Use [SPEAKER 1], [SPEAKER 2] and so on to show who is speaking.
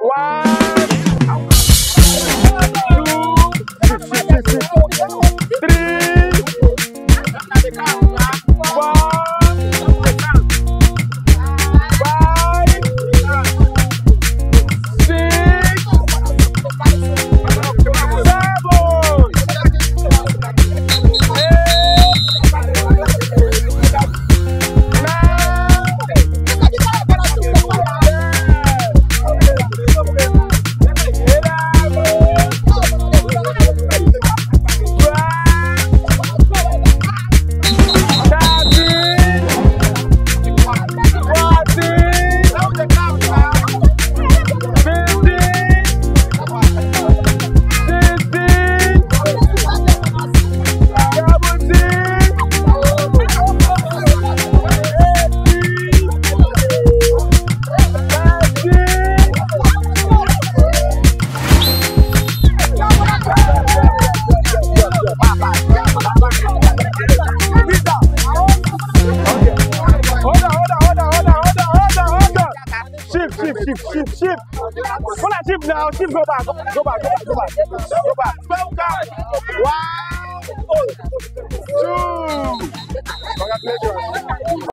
[SPEAKER 1] Wow. Shift, shift, shift, shift. Shift now. Go back. Go back, go back, go back. Go back. One, two.